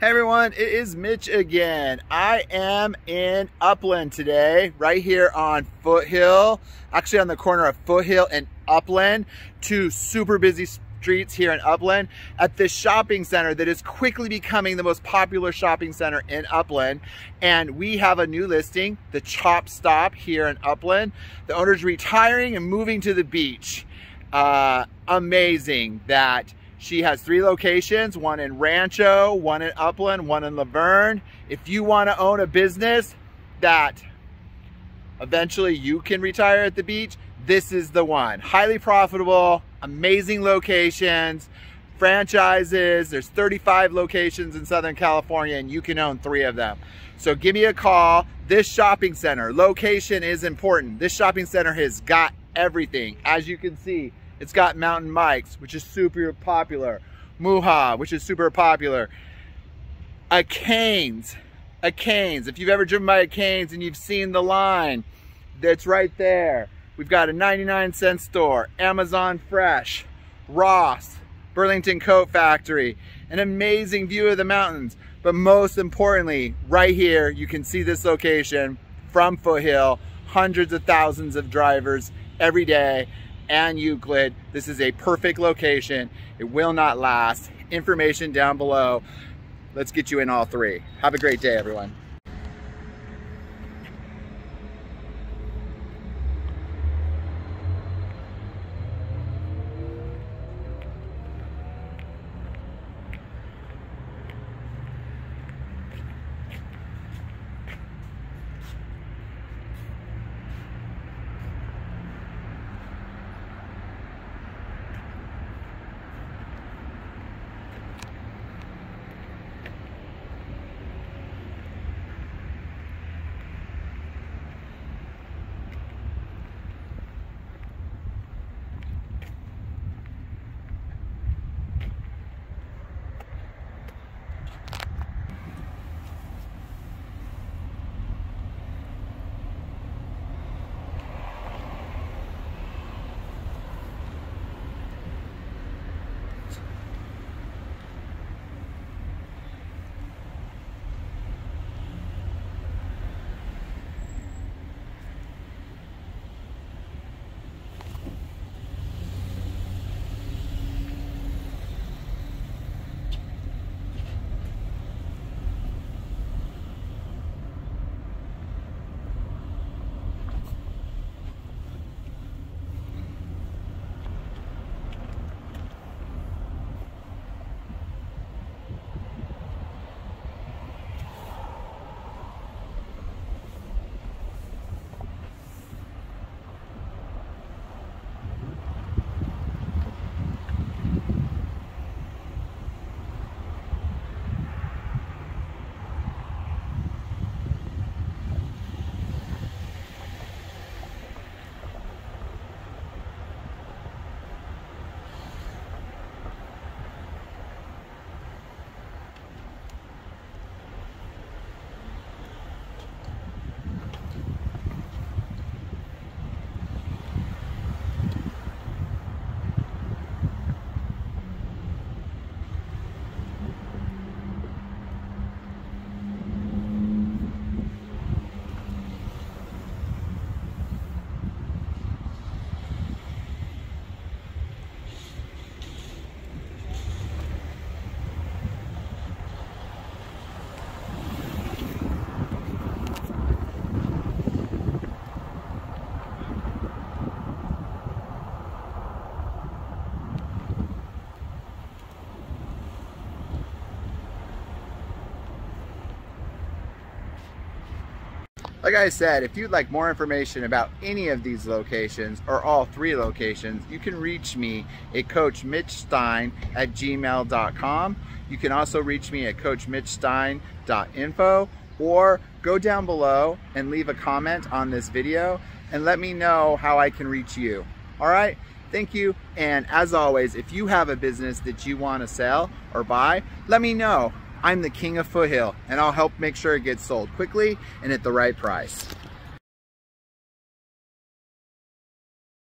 Hey everyone, it is Mitch again. I am in Upland today, right here on Foothill, actually on the corner of Foothill and Upland, two super busy streets here in Upland, at this shopping center that is quickly becoming the most popular shopping center in Upland. And we have a new listing, the Chop Stop here in Upland. The owner's retiring and moving to the beach. Uh, amazing that she has three locations, one in Rancho, one in Upland, one in La Verne. If you want to own a business that eventually you can retire at the beach, this is the one. Highly profitable, amazing locations, franchises. There's 35 locations in Southern California and you can own three of them. So give me a call. This shopping center, location is important. This shopping center has got everything. As you can see, it's got Mountain Mike's, which is super popular. Muha, which is super popular. A Cane's, a Cane's. If you've ever driven by a Cane's and you've seen the line, that's right there. We've got a 99 cent store, Amazon Fresh, Ross, Burlington Coat Factory, an amazing view of the mountains. But most importantly, right here, you can see this location from Foothill, hundreds of thousands of drivers every day and Euclid. This is a perfect location. It will not last. Information down below. Let's get you in all three. Have a great day, everyone. Like I said, if you'd like more information about any of these locations or all three locations, you can reach me at Coach Mitch Stein at gmail.com. You can also reach me at coachmitchstein.info or go down below and leave a comment on this video and let me know how I can reach you. All right? Thank you. And as always, if you have a business that you want to sell or buy, let me know. I'm the king of Foothill and I'll help make sure it gets sold quickly and at the right price.